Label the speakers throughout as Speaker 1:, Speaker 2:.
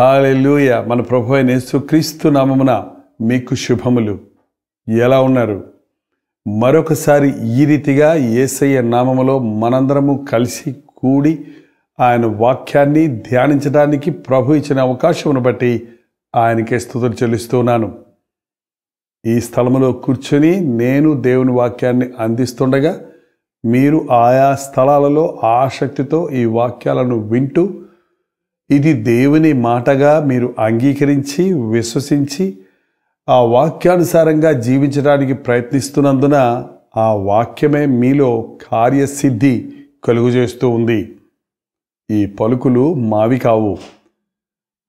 Speaker 1: Hallelujah. మన ప్రభు అయిన యేసుక్రీస్తు నామమున మీకు శుభములు. ఎలా ఉన్నారు? మరొకసారి ఈ రీతిగా ఏసయ్య నామములో మనందరము కలిసి కూడి ఆయన వాక్యాన్ని ధ్యానించడానికి ప్రభు ఇచ్చిన అవకాశమును బట్టి ఆయనకే స్థుతులు చెల్లిస్తున్నాను. ఈ స్థలములో కూర్చొని నేను దేవుని వాక్యాన్ని అందిస్తుండగా మీరు ఆయా స్థలాలలో ఆసక్తితో ఈ వాక్యాలను వింటూ ఇది దేవుని మాటగా మీరు అంగీకరించి విశ్వసించి ఆ వాక్యానుసారంగా జీవించడానికి ప్రయత్నిస్తున్నందున ఆ వాక్యమే మీలో కార్యసిద్ధి కలుగుజేస్తూ ఉంది. ఈ పలుకులు మావి కావు.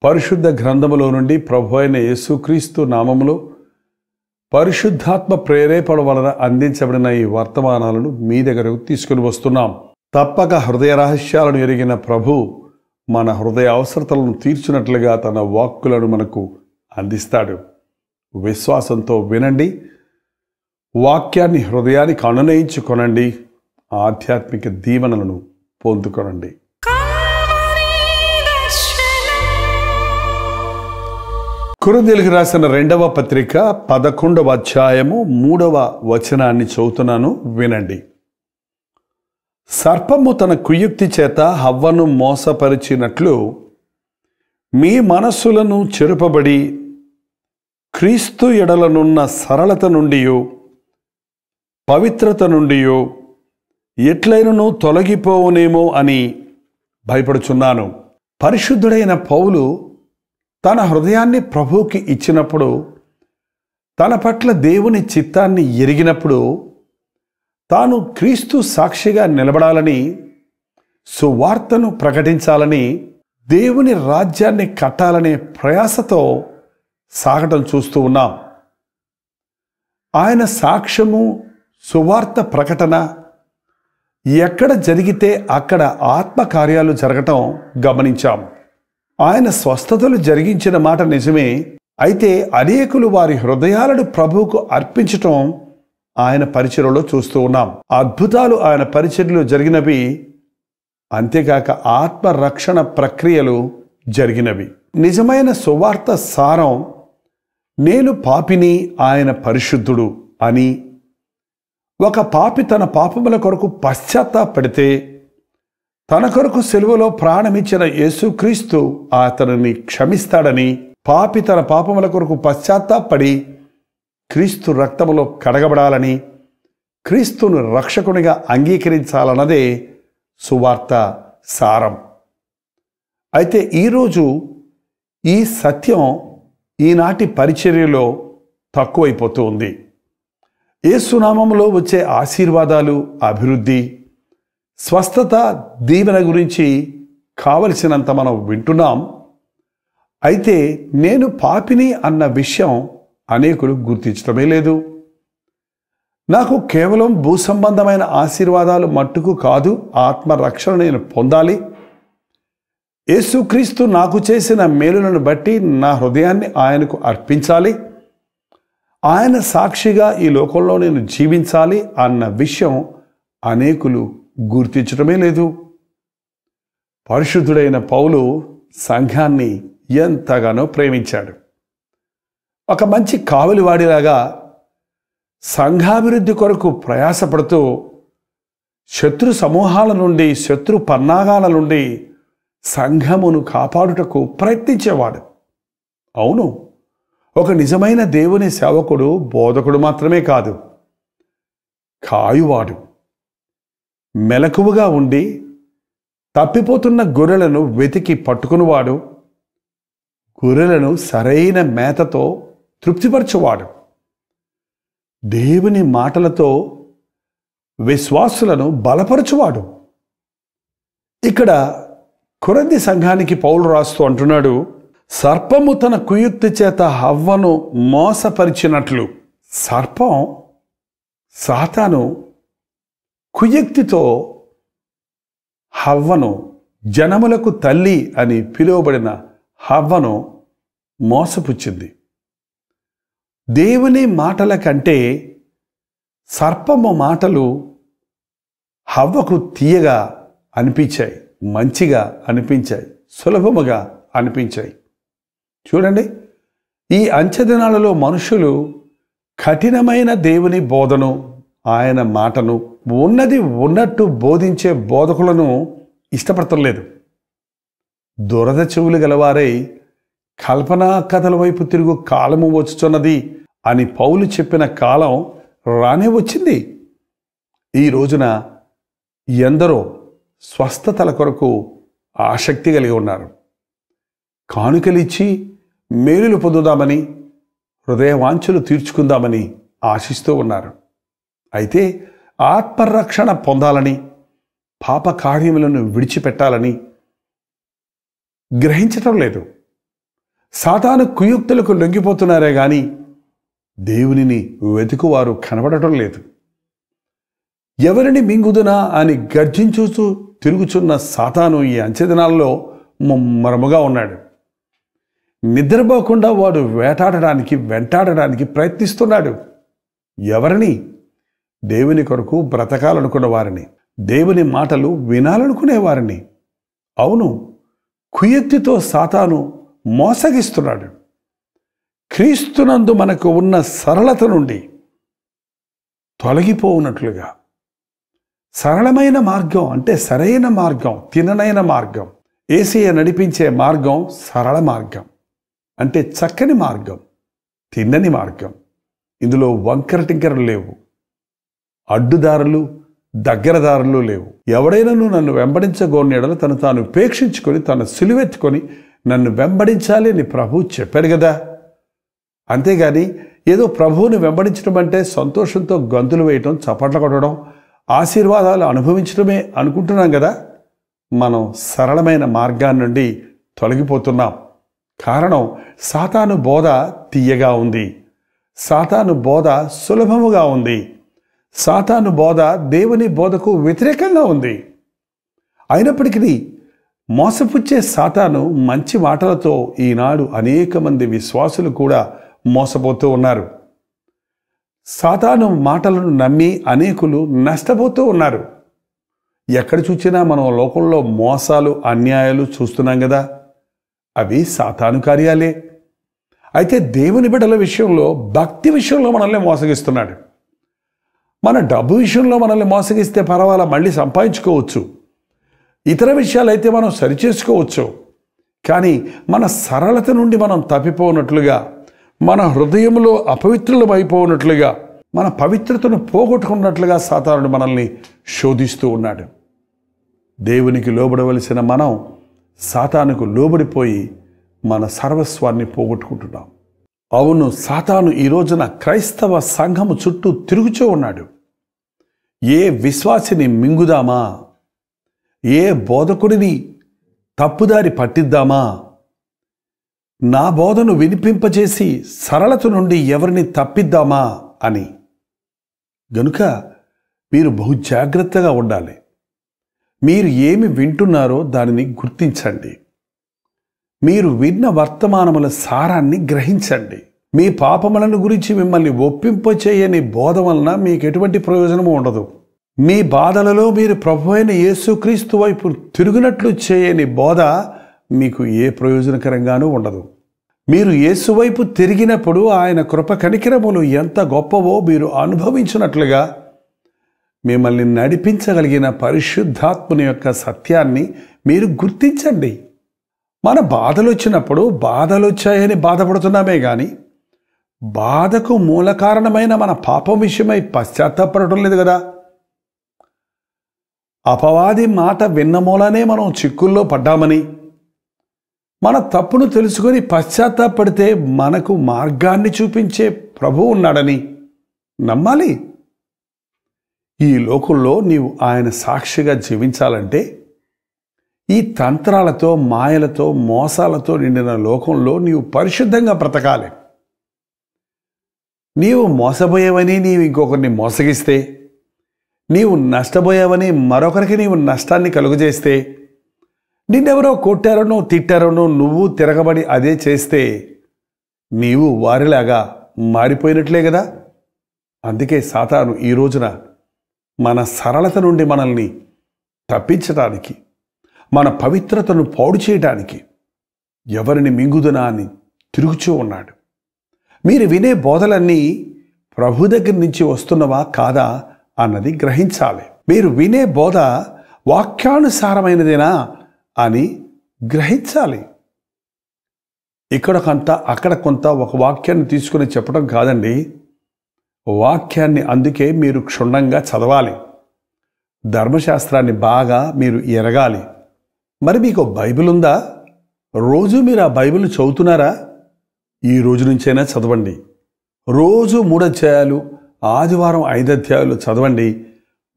Speaker 1: పరిశుద్ధ గ్రంథములో నుండి ప్రభు అయిన యేసుక్రీస్తు నామములో పరిశుద్ధాత్మ ప్రేరేపణ వలన అందించబడిన ఈ వర్తమానాలను మీ దగ్గరకు తీసుకుని వస్తున్నాం. తప్పక హృదయ రహస్యాలను ఎరిగిన ప్రభు మన హృదయ అవసరతలను తీర్చినట్లుగా తన వాక్కులను మనకు అందిస్తాడు. విశ్వాసంతో వినండి. వాక్యాన్ని హృదయానికి అనునయించుకొనండి. ఆధ్యాత్మిక దీవెనలను పొందుకొనండి. కురుదెలుగు రాసిన రెండవ పత్రిక పదకొండవ అధ్యాయము మూడవ వచనాన్ని చదువుతున్నాను. వినండి. సర్పము తన కుయుక్తి చేత హవ్వను మోసపరిచినట్లు మీ మనస్సులను చెరుపబడి క్రీస్తు ఎడలనున్న సరళత నుండి పవిత్రత నుండి ఎట్లైనను తొలగిపోవునేమో అని భయపడుచున్నాను. పరిశుద్ధుడైన పౌలు తన హృదయాన్ని ప్రభువుకి ఇచ్చినప్పుడు తన పట్ల దేవుని చిత్తాన్ని ఎరిగినప్పుడు తాను క్రీస్తు సాక్షిగా నిలబడాలని సువార్తను ప్రకటించాలని దేవుని రాజ్యాన్ని కట్టాలనే ప్రయాసతో సాగటం చూస్తూ ఉన్నాం. ఆయన సాక్ష్యము సువార్త ప్రకటన ఎక్కడ జరిగితే అక్కడ ఆత్మకార్యాలు జరగటం గమనించాం. ఆయన స్వస్థతలు జరిగించిన మాట నిజమే. అయితే అనేకులు వారి హృదయాలను ప్రభువుకు అర్పించటం ఆయన పరిచయలో చూస్తూ ఉన్నాం. అద్భుతాలు ఆయన పరిచర్యలో జరిగినవి అంతేకాక ఆత్మరక్షణ ప్రక్రియలు జరిగినవి. నిజమైన సువార్త సారం నేను పాపిని ఆయన పరిశుద్ధుడు అని. ఒక పాపి తన పాపముల కొరకు పశ్చాత్తాపడితే తన కొరకు సెలవులో ప్రాణమిచ్చిన యేసుక్రీస్తు అతనిని క్షమిస్తాడని పాపి తన పాపముల కొరకు పశ్చాత్తాపడి క్రీస్తు రక్తములో కడగబడాలని క్రీస్తును రక్షకునిగా అంగీకరించాలన్నదే సువార్త సారం. అయితే ఈరోజు ఈ సత్యం ఈనాటి పరిచర్యలో తక్కువైపోతూ ఉంది. ఏసునామంలో వచ్చే ఆశీర్వాదాలు అభివృద్ధి స్వస్థత దీవెన గురించి కావలసినంత మనం వింటున్నాం. అయితే నేను పాపిని అన్న విషయం అనేకులు గుర్తించడమే లేదు. నాకు కేవలం భూ సంబంధమైన ఆశీర్వాదాలు మట్టుకు కాదు ఆత్మరక్షణ నేను పొందాలి. యేసుక్రీస్తు నాకు చేసిన మేలులను బట్టి నా హృదయాన్ని ఆయనకు అర్పించాలి. ఆయన సాక్షిగా ఈ లోకంలో నేను జీవించాలి అన్న విషయం అనేకులు గుర్తించడమే లేదు. పరిశుద్ధుడైన పౌలు సంఘాన్ని ఎంతగానో ప్రేమించాడు. ఒక మంచి కావలివాడిలాగా సంఘాభివృద్ధి కొరకు ప్రయాసపడుతూ శత్రు సమూహాల నుండి శత్రు పన్నాగాల నుండి సంఘమును కాపాడుటకు ప్రయత్నించేవాడు. అవును ఒక నిజమైన దేవుని సేవకుడు బోధకుడు మాత్రమే కాదు కాయువాడు. మెలకువగా ఉండి తప్పిపోతున్న గొర్రెలను వెతికి పట్టుకునివాడు. గొర్రెలను సరైన మేతతో తృప్తిపరచువాడు. దేవుని మాటలతో విశ్వాసులను బలపరచువాడు. ఇక్కడ కొరంది సంఘానికి పౌలు రాస్తూ అంటున్నాడు సర్పము తన కుయుక్తి చేత హవ్వను మోసపరిచినట్లు. సర్పం సాతాను కుయుక్తితో హవ్వను జనములకు తల్లి అని పిలువబడిన హవ్వను మోసపుచ్చింది. దేవుని మాటల కంటే సర్పము మాటలు హవ్వకు తీయగా అనిపించాయి మంచిగా అనిపించాయి సులభముగా అనిపించాయి. చూడండి ఈ అంచెదినాలలో మనుషులు కఠినమైన దేవుని బోధను ఆయన మాటను ఉన్నది ఉన్నట్టు బోధించే బోధకులను ఇష్టపడతలేదు. దురద చెవులు గలవారై కల్పనా కథల వైపు తిరుగు కాలము వచ్చుచున్నది అని పౌలు చెప్పిన కాలం రానే వచ్చింది. ఈ రోజున ఎందరో స్వస్థతల కొరకు ఆసక్తి కలిగి ఉన్నారు. కానుకలిచ్చి మేలులు పొందుదామని హృదయవాంఛలు తీర్చుకుందామని ఆశిస్తూ ఉన్నారు. అయితే ఆత్మరక్షణ పొందాలని పాప కార్యములను విడిచిపెట్టాలని గ్రహించటం లేదు. సాతాను కుయుక్తులకు లొంగిపోతున్నారే గాని దేవునిని వెతుకువారు కనబడటం లేదు. ఎవరిని మింగుదునా అని గర్జించుచూ తిరుగుచున్న సాతాను ఈ అంచెదినాల్లో ముమ్మరముగా ఉన్నాడు. నిద్రపోకుండా వాడు వేటాడడానికి వెంటాడడానికి ప్రయత్నిస్తున్నాడు. ఎవరిని? దేవుని కొరకు బ్రతకాలనుకున్న వారిని. దేవుని మాటలు వినాలనుకునే వారిని. అవును కుయక్తితో సాతాను మోసగిస్తున్నాడు. క్రీస్తునందు మనకు ఉన్న సరళత నుండి తొలగిపోవునట్లుగా. సరళమైన మార్గం అంటే సరైన మార్గం తిననైన మార్గం ఏసీయ నడిపించే మార్గం సరళ మార్గం అంటే చక్కని మార్గం తిన్నని మార్గం. ఇందులో వంకర టింకరలు లేవు. అడ్డుదారులు దగ్గరదారులు లేవు. ఎవడైనాను నన్ను వెంబడించగోనేడలు తను తాను ఉపేక్షించుకొని తను సిలువెత్తుకొని నన్ను వెంబడించాలి అని ప్రభువు చెప్పాడు కదా. అంతేగాని ఏదో ప్రభువుని వెంబడించడం అంటే సంతోషంతో గంతులు వేయటం చప్పట్లు కొట్టడం ఆశీర్వాదాలు అనుభవించడమే అనుకుంటున్నాం కదా. మనం సరళమైన మార్గాన్ని నుండి తొలగిపోతున్నాం. కారణం సాతాను బోధ తీయగా ఉంది. సాతాను బోధ సులభముగా ఉంది. సాతాను బోధ దేవుని బోధకు వ్యతిరేకంగా ఉంది. అయినప్పటికీ మోసపుచ్చే సాతాను మంచి మాటలతో ఈనాడు అనేక మంది విశ్వాసులు కూడా మోసపోతూ ఉన్నారు. సాతాను మాటలను నమ్మి అనేకులు నష్టపోతూ ఉన్నారు. ఎక్కడ చూసినా మనం లోకంలో మోసాలు అన్యాయాలు చూస్తున్నాం కదా. అవి సాతాను కార్యాలే. అయితే దేవుని బిడ్డల విషయంలో భక్తి విషయంలో మనల్ని మోసగిస్తున్నాడు. మన డబ్బు విషయంలో మనల్ని మోసగిస్తే పర్వాలా? మళ్ళీ సంపాదించుకోవచ్చు. ఇతర విషయాలైతే మనం సరిచేసుకోవచ్చు. కానీ మన సరళత నుండి మనం తప్పిపోనట్లుగా మన హృదయంలో అపవిత్రులం అయిపోనట్లుగా మన పవిత్రతను పోగొట్టుకున్నట్లుగా సాతానుడు మనల్ని శోధిస్తూ ఉన్నాడు. దేవునికి లోబడవలసిన మనం సాతానుకు లోబడిపోయి మన సర్వస్వాన్ని పోగొట్టుకుంటున్నాం. అవును సాతాను ఈ రోజున క్రైస్తవ సంఘము చుట్టూ తిరుగుచూ ఉన్నాడు. ఏ విశ్వాసిని మింగుదామా? ఏ బోధకుడిని తప్పుదారి పట్టిద్దామా? నా బోధను వినిపింపజేసి సరళత నుండి ఎవరిని తప్పిద్దామా అని. గనుక మీరు బహు జాగ్రత్తగా ఉండాలి. మీరు ఏమి వింటున్నారో దానిని గుర్తించండి. మీరు విన్న వర్తమానముల సారాన్ని గ్రహించండి. మీ పాపములను గురించి మిమ్మల్ని ఒప్పింపచేయని బోధ వలన మీకు ఎటువంటి ప్రయోజనము ఉండదు. మీ బాధలలో మీరు ప్రభు అయిన యేసుక్రీస్తు వైపు తిరిగినట్లు చేయని బోధ మీకు ఏ ప్రయోజనకరంగానూ ఉండదు. మీరు యేసు వైపు తిరిగినప్పుడు ఆయన కృప కనికరములు ఎంత గొప్పవో మీరు అనుభవించినట్లుగా మిమ్మల్ని నడిపించగలిగిన పరిశుద్ధాత్ముని యొక్క సత్యాన్ని మీరు గుర్తించండి. మన బాధలు వచ్చినప్పుడు బాధలు వచ్చాయని బాధపడుతున్నామే కానీ బాధకు మూల కారణమైన మన పాపం విషయమై పశ్చాత్తాపడటం లేదు కదా. అపవాది మాట విన్న మూలనే మనం చిక్కుల్లో పడ్డామని. మన తప్పును తెలుసుకొని పశ్చాత్తాపడితే మనకు మార్గాన్ని చూపించే ప్రభు ఉన్నాడని. నమ్మాలి? ఈ లోకంలో నీవు ఆయన సాక్షిగా జీవించాలంటే ఈ తంత్రాలతో మాయలతో మోసాలతో నిండిన లోకంలో నీవు పరిశుద్ధంగా బ్రతకాలి. నీవు మోసపోయావని నీవు ఇంకొకరిని మోసగిస్తే నీవు నష్టపోయావని మరొకరికి నీవు నష్టాన్ని కలుగజేస్తే నిన్నెవరో కొట్టారనో తిట్టారనో నువ్వు తిరగబడి అదే చేస్తే నీవు వారిలాగా మారిపోయినట్లే కదా అందుకే సాతాను ఈ రోజున మన సరళత నుండి మనల్ని తప్పించటానికి మన పవిత్రతను పాడు చేయటానికి ఎవరిని మింగుదునా అని తిరుగుచూ ఉన్నాడు. మీరు వినే బోధలన్నీ ప్రభు దగ్గర నుంచి వస్తున్నవా కాదా? అన్నది గ్రహించాలి. మీరు వినే బోధ వాక్యానుసారమైనదేనా అని గ్రహించాలి. ఇక్కడ కొంత అక్కడ కొంత ఒక వాక్యాన్ని తీసుకుని చెప్పడం కాదండి. వాక్యాన్ని అందుకే మీరు క్షుణ్ణంగా చదవాలి. ధర్మశాస్త్రాన్ని బాగా మీరు ఎరగాలి. మరి మీకు బైబిల్ ఉందా రోజు మీరు ఆ బైబిల్ చదువుతున్నారా? ఈ రోజు నుంచైనా చదవండి. రోజు మూడధ్యాయాలు ఆదివారం ఐదు అధ్యాయాలు చదవండి.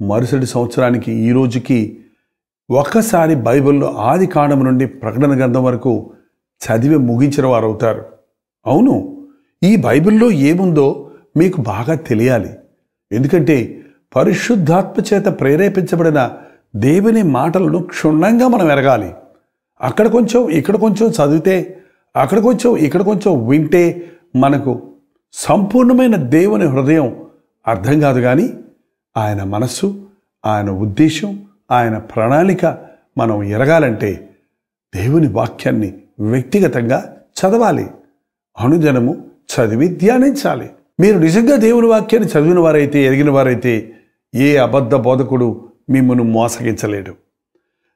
Speaker 1: మరుసటి సంవత్సరానికి ఈ రోజుకి ఒక్కసారి బైబిల్లో ఆది కాండం నుండి ప్రకటన గ్రంథం వరకు చదివి ముగించిన వారు అవుతారు అవును ఈ బైబిల్లో ఏముందో మీకు బాగా తెలియాలి. ఎందుకంటే పరిశుద్ధాత్మ చేత ప్రేరేపించబడిన దేవుని మాటలను క్షుణ్ణంగా మనం ఎరగాలి. అక్కడ కొంచెం ఇక్కడ కొంచెం చదివితే అక్కడ కొంచెం ఇక్కడ కొంచెం వింటే మనకు సంపూర్ణమైన దేవుని హృదయం అర్థం కాదు కానీ ఆయన మనస్సు ఆయన ఉద్దేశం ఆయన ప్రణాళిక మనం ఎరగాలంటే దేవుని వాక్యాన్ని వ్యక్తిగతంగా చదవాలి. అనుదినము చదివి ధ్యానించాలి. మీరు నిజంగా దేవుని వాక్యాన్ని చదివిన వారైతే ఎరిగిన వారైతే ఏ అబద్ధ బోధకుడు మిమ్మల్ని మోసగించలేడు.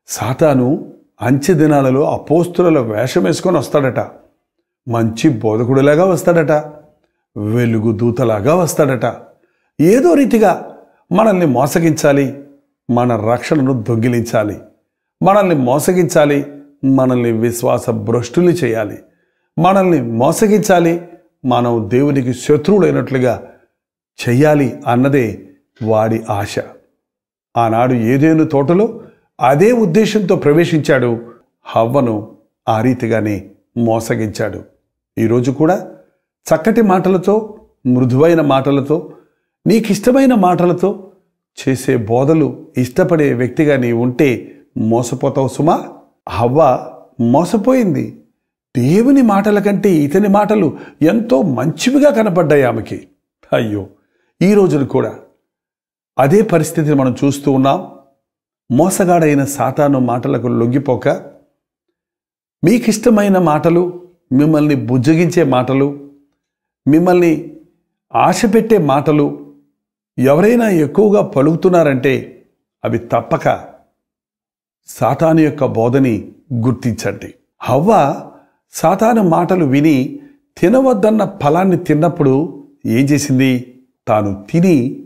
Speaker 1: సాతాను అంచె దినాలలో అపోస్తుల వేషం వేసుకొని వస్తాడట. మంచి బోధకుడిలాగా వస్తాడట. వెలుగు దూతలాగా వస్తాడట. ఏదో రీతిగా మనల్ని మోసగించాలి మన రక్షణను దొంగిలించాలి మనల్ని మోసగించాలి మనల్ని విశ్వాస భ్రష్టులు చేయాలి మనల్ని మోసగించాలి మనం దేవునికి శత్రువులైనట్లుగా చెయ్యాలి అన్నదే వాడి ఆశ. ఆనాడు ఏదేను తోటలో అదే ఉద్దేశంతో ప్రవేశించాడు హవ్వను ఆ రీతిగానే మోసగించాడు. ఈరోజు కూడా చక్కటి మాటలతో మృదువైన మాటలతో నీకు ఇష్టమైన మాటలతో చేసే బోధలు ఇష్టపడే వ్యక్తిగా నీ ఉంటే మోసపోతావు సుమా? హవ్వ మోసపోయింది. దేవుని మాటల కంటే ఇతని మాటలు ఎంతో మంచివిగా కనపడ్డాయి ఆమెకి. అయ్యో ఈ రోజున కూడా అదే పరిస్థితిని మనం చూస్తూ ఉన్నాం. మోసగాడైన సాతాను మాటలకు లొంగిపోక మీకిష్టమైన మాటలు మిమ్మల్ని బుజ్జగించే మాటలు మిమ్మల్ని ఆశ పెట్టే మాటలు ఎవరైనా ఎక్కువగా పలుకుతున్నారంటే అవి తప్పక సాతాను యొక్క బోధని గుర్తించండి. హవ్వ సాతాను మాటలు విని తినవద్దన్న ఫలాన్ని తిన్నప్పుడు ఏం చేసింది? తాను తిని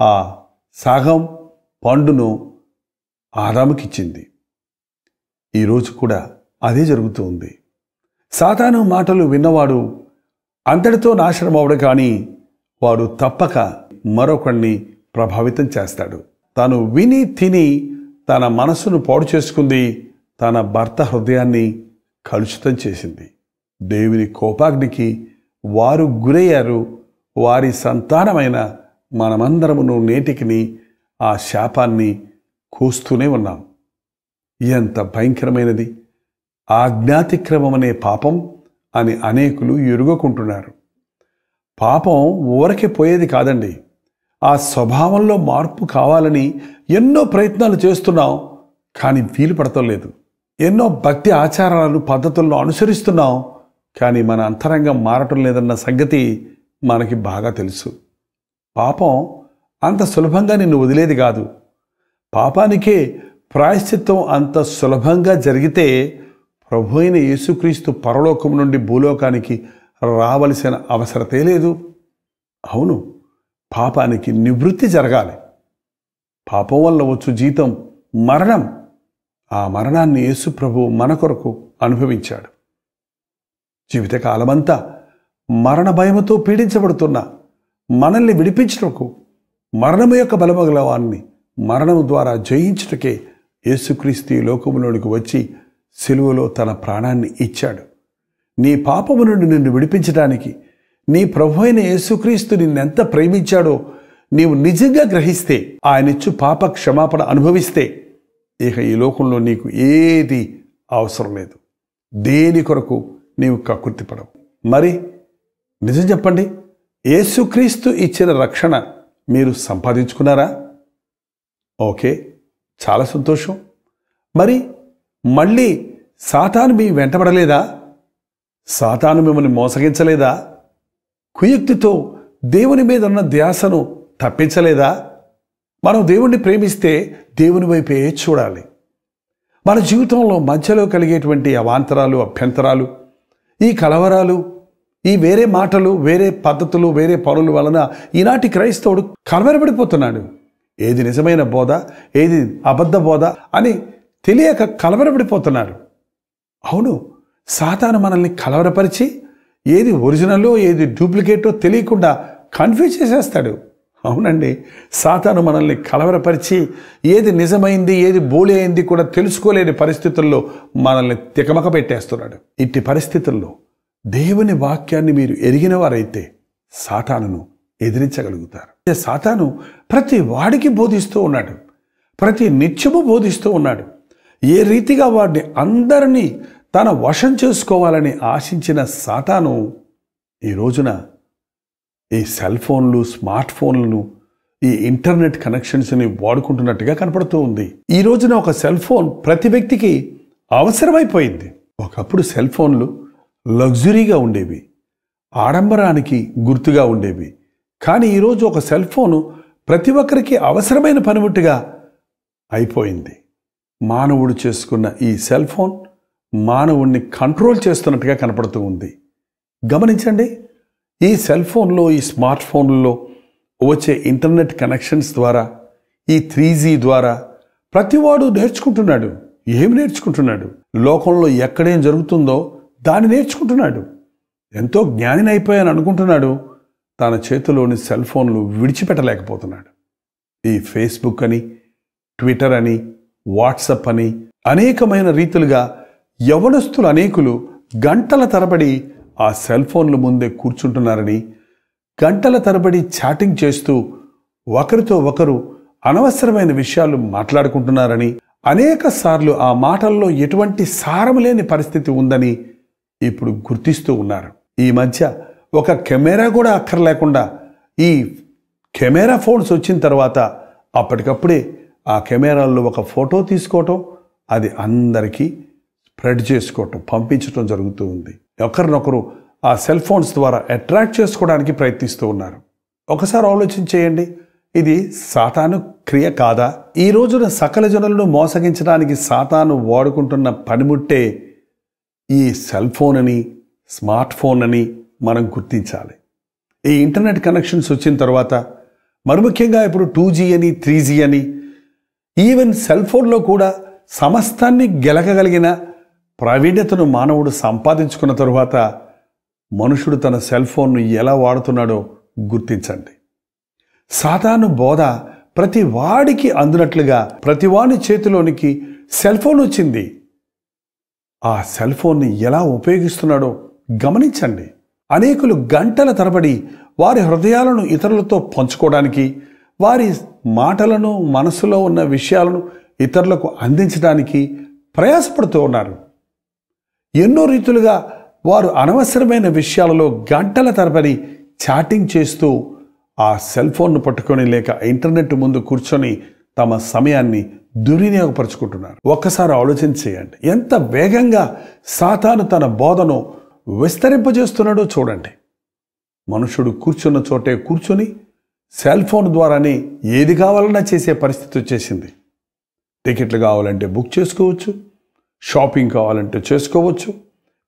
Speaker 1: ఆ సాగం పండును ఆదాముకిచ్చింది. ఈరోజు కూడా అదే జరుగుతూ ఉంది. సాతాను మాటలు విన్నవాడు అంతటితో నాశనం అవడు కానీ వాడు తప్పక మరొకడిని ప్రభావితం చేస్తాడు. తాను విని తిని తన మనసును పాడు చేసుకుంది తన భర్త హృదయాన్ని కలుషితం చేసింది. దేవుని కోపాగ్నికి వారు గురయ్యారు. వారి సంతానమైన మనమందరమును నేటికిని ఆ శాపాన్ని కూస్తూనే ఉన్నాం. ఎంత భయంకరమైనది! ఆజ్ఞాతిక్రమం అనే పాపం అని అనేకులు ఎరుగకుంటున్నారు. పాపం ఊరకే పోయేది కాదండి. ఆ స్వభావంలో మార్పు కావాలని ఎన్నో ప్రయత్నాలు చేస్తున్నాం కానీ వీలు పడటం లేదు. ఎన్నో భక్తి ఆచారాలను పద్ధతులను అనుసరిస్తున్నాం కానీ మన అంతరంగం మారటం లేదన్న సంగతి మనకి బాగా తెలుసు. పాపం అంత సులభంగా నిన్ను వదిలేది కాదు. పాపానికే ప్రాయశ్చిత్తం అంత సులభంగా జరిగితే ప్రభు అయిన యేసుక్రీస్తు పరలోకం నుండి భూలోకానికి రావలసిన అవసరతే లేదు. అవును పాపానికి నివృత్తి జరగాలి. పాపం వల్ల వచ్చు జీతం మరణం. ఆ మరణాన్ని యేసు ప్రభు మన కొరకు అనుభవించాడు. జీవితకాలమంతా మరణ భయముతో పీడించబడుతున్న మనల్ని విడిపించుటకు మరణము యొక్క బలమగలవాన్ని మరణము ద్వారా జయించుటకే యేసుక్రీస్తు ఈ లోకములోనికి వచ్చి సిలువలో తన ప్రాణాన్ని ఇచ్చాడు. నీ పాపము నుండి నిన్ను విడిపించడానికి నీ ప్రభు అయిన యేసుక్రీస్తు నిన్నెంత ప్రేమించాడో నీవు నిజంగా గ్రహిస్తే ఆయనిచ్చు పాప క్షమాపణ అనుభవిస్తే ఇక ఈ లోకంలో నీకు ఏది అవసరం లేదు. దేని కొరకు నీవు కక్కుర్తిపడవు మరి నిజం చెప్పండి యేసుక్రీస్తు ఇచ్చిన రక్షణ మీరు సంపాదించుకున్నారా? ఓకే చాలా సంతోషం. మరి మళ్ళీ సాతాను మీ వెంటబడలేదా? సాతాను మిమ్మల్ని మోసగించలేదా? కుయుక్తితో దేవుని మీద ఉన్న ధ్యాసను తప్పించలేదా? మనం దేవుణ్ణి ప్రేమిస్తే దేవుని వైపే చూడాలి. మన జీవితంలో మధ్యలో కలిగేటువంటి అవాంతరాలు అభ్యంతరాలు ఈ కలవరాలు ఈ వేరే మాటలు వేరే పద్ధతులు వేరే పనుల వలన ఈనాటి క్రైస్తవుడు కలవరపడిపోతున్నాడు. ఏది నిజమైన బోధ ఏది అబద్ధ బోధ అని తెలియక కలవరపడిపోతున్నారు అవును సాతాను మనల్ని కలవరపరిచి ఏది ఒరిజినలో ఏది డూప్లికేటో తెలియకుండా కన్ఫ్యూజ్ చేసేస్తాడు. అవునండి సాతాను మనల్ని కలవరపరిచి ఏది నిజమైంది ఏది బోలే అయింది కూడా తెలుసుకోలేని పరిస్థితుల్లో మనల్ని తికమక పెట్టేస్తున్నాడు. ఇట్టి పరిస్థితుల్లో దేవుని వాక్యాన్ని మీరు ఎరిగిన వారైతే సాతానును ఎదిరించగలుగుతారు. సాతాను ప్రతి వాడికి బోధిస్తూ ఉన్నాడు ప్రతి నిత్యము బోధిస్తూ ఉన్నాడు. ఏ రీతిగా వాడిని అందరినీ తన వశం చేసుకోవాలని ఆశించిన సాతాను ఈ రోజున ఈ సెల్ ఫోన్లు స్మార్ట్ ఫోన్లను ఈ ఇంటర్నెట్ కనెక్షన్స్ని వాడుకుంటున్నట్టుగా కనపడుతూ ఉంది. ఈ రోజున ఒక సెల్ ఫోన్ ప్రతి వ్యక్తికి అవసరమైపోయింది. ఒకప్పుడు సెల్ ఫోన్లు లగ్జరీగా ఉండేవి ఆడంబరానికి గుర్తుగా ఉండేవి. కానీ ఈరోజు ఒక సెల్ ఫోను ప్రతి ఒక్కరికి అవసరమైన పనిముట్టుగా అయిపోయింది. మానవుడు చేసుకున్న ఈ సెల్ ఫోన్ మానవుణ్ణి కంట్రోల్ చేస్తున్నట్టుగా కనపడుతూ ఉంది. గమనించండి ఈ సెల్ ఫోన్లో ఈ స్మార్ట్ ఫోన్లలో వచ్చే ఇంటర్నెట్ కనెక్షన్స్ ద్వారా ఈ త్రీ జీ ద్వారా ప్రతివాడు నేర్చుకుంటున్నాడు. ఏమి నేర్చుకుంటున్నాడు? లోకంలో ఎక్కడేం జరుగుతుందో దాన్ని నేర్చుకుంటున్నాడు. ఎంతో జ్ఞానిని అయిపోయాను అనుకుంటున్నాడు. తన చేతిలోని సెల్ ఫోన్లు విడిచిపెట్టలేకపోతున్నాడు. ఈ ఫేస్బుక్ అని ట్విట్టర్ అని వాట్సప్ అని అనేకమైన రీతులుగా యవనస్తులు అనేకులు గంటల తరబడి ఆ సెల్ ఫోన్ల ముందే కూర్చుంటున్నారని గంటల తరబడి చాటింగ్ చేస్తూ ఒకరితో ఒకరు అనవసరమైన విషయాలు మాట్లాడుకుంటున్నారని అనేక సార్లు ఆ మాటల్లో ఎటువంటి సారం లేని పరిస్థితి ఉందని ఇప్పుడు గుర్తిస్తూ ఉన్నారు. ఈ మధ్య ఒక కెమెరా కూడా అక్కర్లేకుండా ఈ కెమెరా ఫోన్స్ వచ్చిన తర్వాత అప్పటికప్పుడే ఆ కెమెరాల్లో ఒక ఫోటో తీసుకోవటం అది అందరికీ స్ప్రెడ్ చేసుకోవటం పంపించటం జరుగుతూ ఉంది. ఒకరినొకరు ఆ సెల్ ఫోన్స్ ద్వారా అట్రాక్ట్ చేసుకోవడానికి ప్రయత్నిస్తూ ఉన్నారు. ఒకసారి ఆలోచన చేయండి. ఇది సాతాను క్రియ కాదా? ఈ రోజున సకల జనులను మోసగించడానికి సాతాను వాడుకుంటున్న పనిముట్టే ఈ సెల్ ఫోన్ అని స్మార్ట్ ఫోన్ అని మనం గుర్తించాలి. ఈ ఇంటర్నెట్ కనెక్షన్స్ వచ్చిన తర్వాత మరి ముఖ్యంగా ఇప్పుడు టూ జీ అని త్రీ జీ అని ఈవెన్ సెల్ ఫోన్లో కూడా సమస్తాన్ని గెలకగలిగిన ప్రావీణ్యతను మానవుడు సంపాదించుకున్న తరువాత మనుషుడు తన సెల్ ఫోన్ను ఎలా వాడుతున్నాడో గుర్తించండి. సాధారణ బోధ ప్రతి వాడికి అందినట్లుగా ప్రతివాని చేతిలోనికి సెల్ ఫోన్ వచ్చింది. ఆ సెల్ ఫోన్ని ఎలా ఉపయోగిస్తున్నాడో గమనించండి. అనేకులు గంటల తరబడి వారి హృదయాలను ఇతరులతో పంచుకోవడానికి వారి మాటలను మనసులో ఉన్న విషయాలను ఇతరులకు అందించడానికి ప్రయాసపడుతూ ఉన్నారు. ఎన్నో రీతులుగా వారు అనవసరమైన విషయాలలో గంటల తరబడి చాటింగ్ చేస్తూ ఆ సెల్ ఫోన్ను పట్టుకొని లేక ఇంటర్నెట్ ముందు కూర్చొని తమ సమయాన్ని దుర్వినియోగపరుచుకుంటున్నారు. ఒక్కసారి ఆలోచన చేయండి. ఎంత వేగంగా సాతాను తన బోధను విస్తరింపజేస్తున్నాడో చూడండి. మనుషుడు కూర్చున్న చోటే కూర్చొని సెల్ ఫోన్ ద్వారానే ఏది కావాలన్నా చేసే పరిస్థితి వచ్చేసింది. టికెట్లు కావాలంటే బుక్ చేసుకోవచ్చు. షాపింగ్ కావాలంటే చేసుకోవచ్చు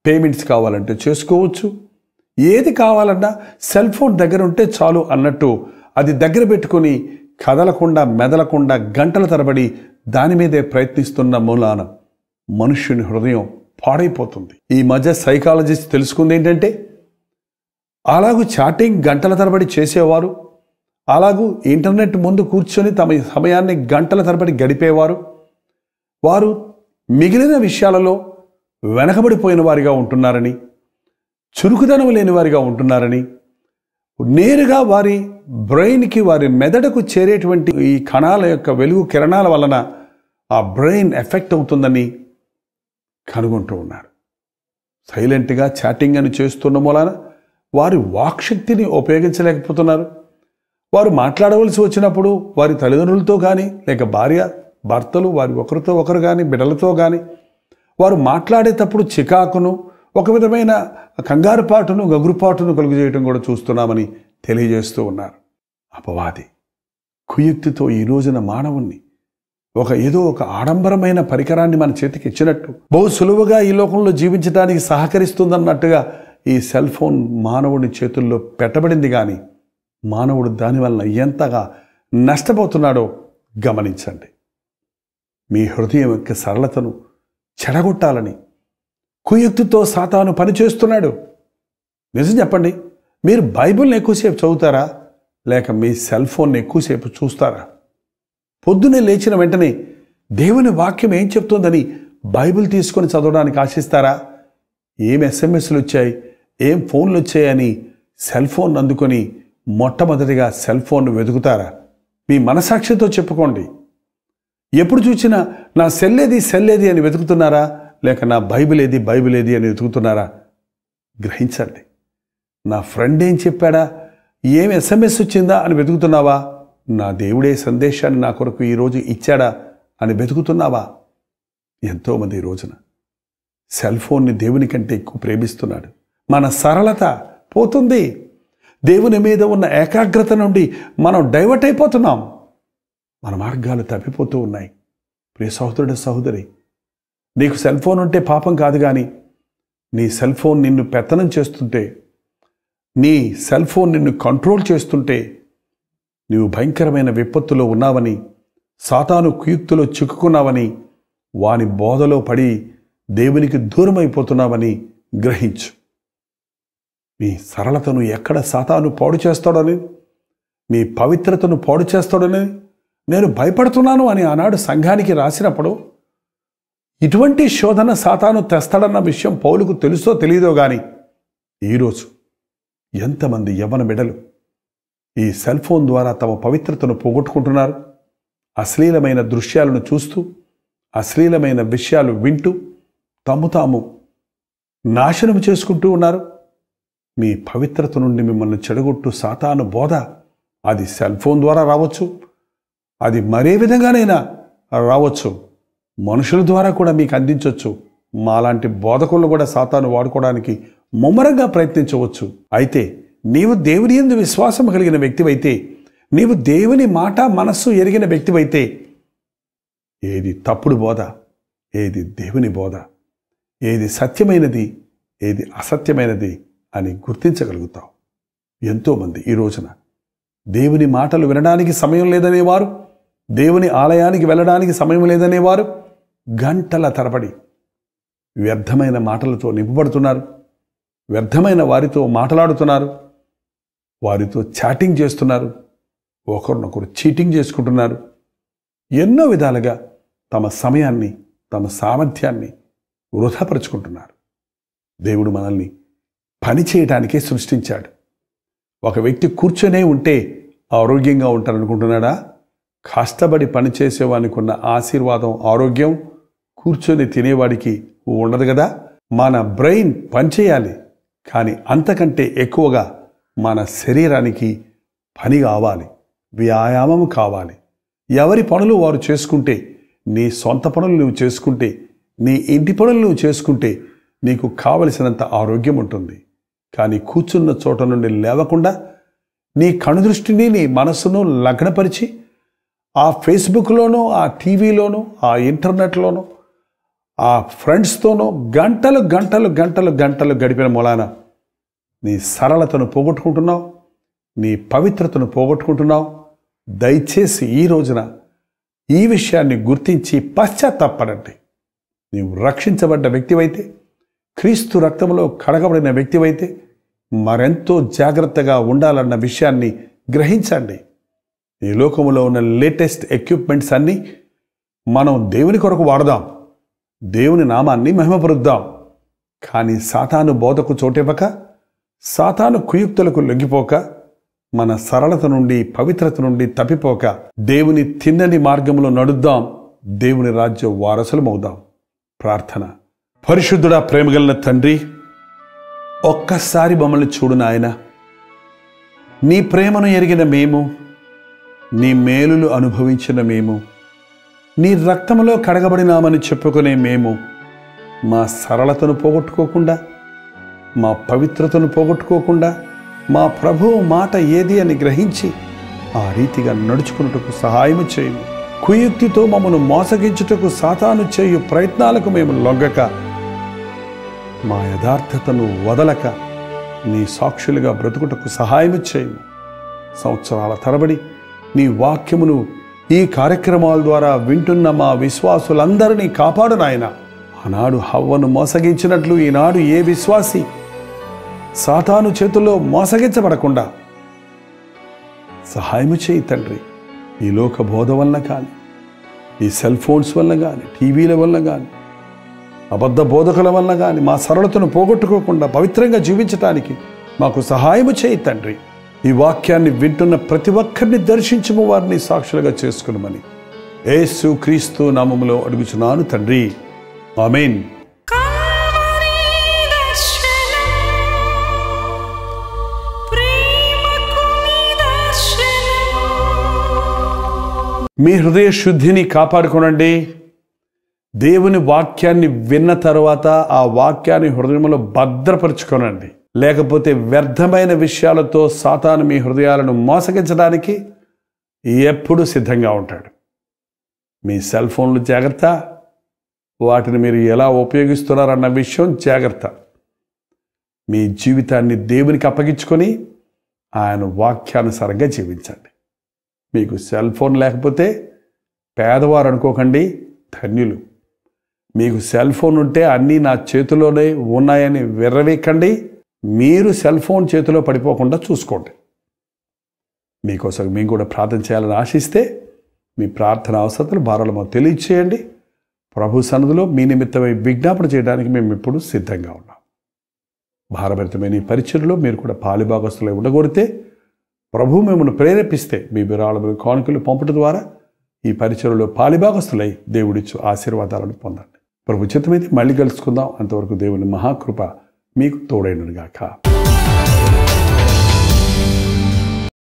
Speaker 1: పేమెంట్స్ కావాలంటే చేసుకోవచ్చు. ఏది కావాలన్నా సెల్ ఫోన్ దగ్గర ఉంటే చాలు అన్నట్టు అది దగ్గర పెట్టుకొని కదలకుండా మెదలకుండా గంటల తరబడి దాని మీదే ప్రయత్నిస్తున్న మూలాన మనుష్యుని హృదయం పాడైపోతుంది. ఈ మధ్య సైకాలజిస్ట్ తెలుసుకుంది ఏంటంటే అలాగూ చాటింగ్ గంటల తరబడి చేసేవారు అలాగూ ఇంటర్నెట్ ముందు కూర్చొని తమ సమయాన్ని గంటల తరబడి గడిపేవారు వారు మిగిలిన విషయాలలో వెనకబడిపోయిన వారిగా ఉంటున్నారని చురుకుదనం లేని వారిగా ఉంటున్నారని నేరుగా వారి బ్రెయిన్కి వారి మెదడుకు చేరేటువంటి ఈ కణాల యొక్క వెలుగు కిరణాల వలన ఆ బ్రెయిన్ ఎఫెక్ట్ అవుతుందని కనుగొంటూ ఉన్నారు. సైలెంట్గా చాటింగ్ అని చేస్తున్న మూలాన వారి వాక్శక్తిని ఉపయోగించలేకపోతున్నారు. వారు మాట్లాడవలసి వచ్చినప్పుడు వారి తల్లిదండ్రులతో కానీ లేక భార్య భర్తలు వారి ఒకరితో ఒకరు కానీ బిడ్డలతో కానీ వారు మాట్లాడేటప్పుడు చికాకును ఒక విధమైన కంగారుపాటును గగురుపాటును కలుగు చేయటం కూడా చూస్తున్నామని తెలియజేస్తూ ఉన్నారు. అపవాది. కుయుక్తితో ఈ రోజున మానవుణ్ణి ఒక ఏదో ఒక ఆడంబరమైన పరికరాన్ని మన చేతికి ఇచ్చినట్టు బహు సులువుగా ఈ లోకంలో జీవించడానికి సహకరిస్తుందన్నట్టుగా ఈ సెల్ ఫోన్ మానవుడి చేతుల్లో పెట్టబడింది కానీ మానవుడు దానివల్ల ఎంతగా నష్టపోతున్నాడో గమనించండి. మీ హృదయం యొక్క సరళతను చెడగొట్టాలని కుయుక్తితో సాతాను పనిచేస్తున్నాడు. నిజం చెప్పండి మీరు బైబిల్ని ఎక్కువసేపు చదువుతారా? లేక మీ సెల్ ఫోన్ని ఎక్కువసేపు చూస్తారా? పొద్దునే లేచిన వెంటనే దేవుని వాక్యం ఏం చెప్తుందని బైబిల్ తీసుకొని చదవడానికి ఆశిస్తారా? ఏం ఎస్ఎంఎస్లు వచ్చాయి ఏం ఫోన్లు వచ్చాయని సెల్ ఫోన్ అందుకొని మొట్టమొదటిగా సెల్ ఫోన్ను వెతుకుతారా? మీ మనసాక్షితో చెప్పుకోండి. ఎప్పుడు చూసినా నా సెల్ ఏది సెల్ ఏది అని వెతుకుతున్నారా? లేక నా బైబిల్ ఏది బైబిల్ ఏది అని వెతుకుతున్నారా? గ్రహించండి. నా ఫ్రెండ్ ఏం చెప్పాడా? ఏం ఎస్ఎంఎస్ వచ్చిందా అని వెతుకుతున్నావా? నా దేవుడే సందేశాన్ని నా కొరకు ఈరోజు ఇచ్చాడా అని వెతుకుతున్నావా? ఎంతోమంది ఈ రోజున సెల్ ఫోన్ని దేవుని కంటే ఎక్కువ ప్రేమిస్తున్నాడు. మన సరళత పోతుంది. దేవుని మీద ఉన్న ఏకాగ్రత నుండి మనం డైవర్ట్ అయిపోతున్నాం. మన మార్గాలు తప్పిపోతూ ఉన్నాయి. ప్రియ సహోదరుడు సహోదరి నీకు సెల్ ఫోన్ ఉంటే పాపం కాదు కానీ నీ సెల్ ఫోన్ నిన్ను పెత్తనం చేస్తుంటే నీ సెల్ ఫోన్ నిన్ను కంట్రోల్ చేస్తుంటే నీవు భయంకరమైన విపత్తులో ఉన్నావని సాతాను కుయుక్తులో చిక్కుకున్నావని వాని బోధలో పడి దేవునికి దూరమైపోతున్నావని గ్రహించు. మీ సరళతను ఎక్కడ సాతాను పాడు చేస్తాడని మీ పవిత్రతను పాడు చేస్తాడని నేను భయపడుతున్నాను అని ఆనాడు సంఘానికి రాసినప్పుడు ఇటువంటి శోధన సాతాను తెస్తాడన్న విషయం పౌలుకు తెలుసో తెలియదో కానీ ఈరోజు ఎంతమంది యవన బిడలు ఈ సెల్ ఫోన్ ద్వారా తమ పవిత్రతను పోగొట్టుకుంటున్నారు అశ్లీలమైన దృశ్యాలను చూస్తూ అశ్లీలమైన విషయాలు వింటూ తమ్ము తాము నాశనం చేసుకుంటూ ఉన్నారు. మీ పవిత్రత నుండి మిమ్మల్ని చెడగొట్టు సాతాను బోధ అది సెల్ ఫోన్ ద్వారా రావచ్చు. అది మరే విధంగానైనా రావచ్చు. మనుషుల ద్వారా కూడా మీకు అందించవచ్చు. మాలాంటి బోధకులను కూడా సాతాను వాడుకోవడానికి ముమ్మరంగా ప్రయత్నించవచ్చు. అయితే నీవు దేవుని ఎందు విశ్వాసం కలిగిన వ్యక్తివైతే నీవు దేవుని మాట మనస్సు ఎరిగిన వ్యక్తివైతే ఏది తప్పుడు బోధ ఏది దేవుని బోధ ఏది సత్యమైనది ఏది అసత్యమైనది అని గుర్తించగలుగుతావు. ఎంతోమంది ఈ రోజున దేవుని మాటలు వినడానికి సమయం లేదనేవారు దేవుని ఆలయానికి వెళ్ళడానికి సమయం లేదనేవారు గంటల తరబడి వ్యర్థమైన మాటలతో నింపబడుతున్నారు. వ్యర్థమైన వారితో మాట్లాడుతున్నారు. వారితో చాటింగ్ చేస్తున్నారు. ఒకరినొకరు చీటింగ్ చేసుకుంటున్నారు. ఎన్నో విధాలుగా తమ సమయాన్ని తమ సామర్థ్యాన్ని వృధాపరుచుకుంటున్నారు. దేవుడు మనల్ని పని చేయడానికే సృష్టించాడు. ఒక వ్యక్తి కూర్చొనే ఉంటే ఆరోగ్యంగా ఉంటారనుకుంటున్నాడా? కష్టపడి పనిచేసేవానికి ఉన్న ఆశీర్వాదం ఆరోగ్యం కూర్చొని తినేవాడికి ఉండదు కదా? మన బ్రెయిన్ పనిచేయాలి కానీ అంతకంటే ఎక్కువగా మన శరీరానికి పని కావాలి వ్యాయామం కావాలి. ఎవరి పనులు వారు చేసుకుంటే నీ సొంత పనులు నువ్వు చేసుకుంటే నీ ఇంటి పనులు నువ్వు చేసుకుంటే నీకు కావలసినంత ఆరోగ్యం ఉంటుంది. కానీ కూర్చున్న చోట నుండి లేవకుండా నీ కనుదృష్టిని నీ మనస్సును లగ్నపరిచి ఆ ఫేస్బుక్లోనూ ఆ టీవీలోనూ ఆ ఇంటర్నెట్లోనూ ఆ ఫ్రెండ్స్తోనూ గంటలు గంటలు గంటలు గంటలు గడిపిన మూలాన నీ సరళతను పోగొట్టుకుంటున్నావు నీ పవిత్రతను పోగొట్టుకుంటున్నావు. దయచేసి ఈ రోజున ఈ విషయాన్ని గుర్తించి పశ్చాత్తాపడండి. నీవు రక్షించబడ్డ వ్యక్తివైతే క్రీస్తు రక్తంలో కడగబడిన వ్యక్తివైతే మరెంతో జాగ్రత్తగా ఉండాలన్న విషయాన్ని గ్రహించండి. ఈ లోకములో ఉన్న లేటెస్ట్ ఎక్విప్మెంట్స్ అన్నీ మనం దేవుని కొరకు వాడదాం. దేవుని నామాన్ని మహిమపరుద్దాం. కానీ సాతాను బోధకు చోటివ్వక సాతాను కుయుక్తులకు లొంగిపోక మన సరళత నుండి పవిత్రత నుండి తప్పిపోక దేవుని తిన్నని మార్గంలో నడుద్దాం. దేవుని రాజ్య వారసులమవుదాం. ప్రార్థన. పరిశుద్ధుడా ప్రేమగలిన తండ్రి ఒక్కసారి మమ్మల్ని చూడు నాయన. నీ ప్రేమను ఎరిగిన మేము నీ మేలులు అనుభవించిన మేము. నీ రక్తములో కడగబడినామని చెప్పుకునే మేము. మా సరళతను పోగొట్టుకోకుండా మా పవిత్రతను పోగొట్టుకోకుండా మా ప్రభువు మాట ఏది అని గ్రహించి ఆ రీతిగా నడుచుకున్నటకు సహాయము చేయము. కుయుక్తితో మమ్మను మోసగించుటకు సాతాను చేయు ప్రయత్నాలకు మేము లొంగక మా యథార్థతను వదలక నీ సాక్షులుగా బ్రతుకుటకు సహాయము చేయము. సంవత్సరాల తరబడి నీ వాక్యమును ఈ కార్యక్రమాల ద్వారా వింటున్న మా విశ్వాసులందరినీ కాపాడు నాయన. ఆనాడు హవ్వను మోసగించినట్లు ఈనాడు ఏ విశ్వాసి సాతాను చేతుల్లో మోసగించబడకుండా సహాయము చేయి తండ్రి. ఈ లోక బోధ వలన కానీ ఈ సెల్ ఫోన్స్ వల్ల కానీ టీవీల వల్ల కానీ అబద్ధ బోధకుల వల్ల కానీ మా సరళతను పోగొట్టుకోకుండా పవిత్రంగా జీవించటానికి మాకు సహాయము చేయి తండ్రి. ఈ వాక్యాన్ని వింటున్న ప్రతి ఒక్కరిని దర్శించము వారిని సాక్షులుగా చేసుకునమని. యేసు క్రీస్తు నామములో అడుగుచున్నాను తండ్రి. ఆమెన్. మీ హృదయ శుద్ధిని కాపాడుకోనండి. దేవుని వాక్యాన్ని విన్న తర్వాత ఆ వాక్యాన్ని హృదయంలో భద్రపరుచుకోనండి. లేకపోతే వ్యర్థమైన విషయాలతో సాతాను మీ హృదయాలను మోసగించడానికి ఎప్పుడూ సిద్ధంగా ఉంటాడు. మీ సెల్ ఫోన్లు జాగ్రత్త. వాటిని మీరు ఎలా ఉపయోగిస్తున్నారన్న విషయం జాగ్రత్త. మీ జీవితాన్ని దేవునికి అప్పగించుకొని ఆయన వాక్యానుసారంగా జీవించండి. మీకు సెల్ ఫోన్ లేకపోతే పేదవారు అనుకోకండి ధన్యులు. మీకు సెల్ ఫోన్ ఉంటే అన్నీ నా చేతిలోనే ఉన్నాయని విర్రవీకండి మీరు సెల్ ఫోన్ చేతిలో పడిపోకుండా చూసుకోండి. మీకోసం మేము కూడా ప్రార్థన చేయాలని ఆశిస్తే మీ ప్రార్థన అవసరతలు భారాలు మాకు తెలియచేయండి. ప్రభు సన్నదిలో మీ నిమిత్తమై విజ్ఞాపన చేయడానికి మేము ఇప్పుడు సిద్ధంగా ఉన్నాం. భారభరితమైన ఈ పరిచయలో మీరు కూడా పాలిభాగస్తులై ఉండగోరితే ప్రభు మిమ్మల్ని ప్రేరేపిస్తే మీ విరాళములు కానుకలు పంపడం ద్వారా ఈ పరిచయలో పాలిభాగస్తులై దేవుడిచ్చు ఆశీర్వాదాలను పొందండి. ప్రభు చిత్తమైతే మళ్ళీ కలుసుకుందాం. అంతవరకు దేవుని మహాకృప మీకు తోడైనగాక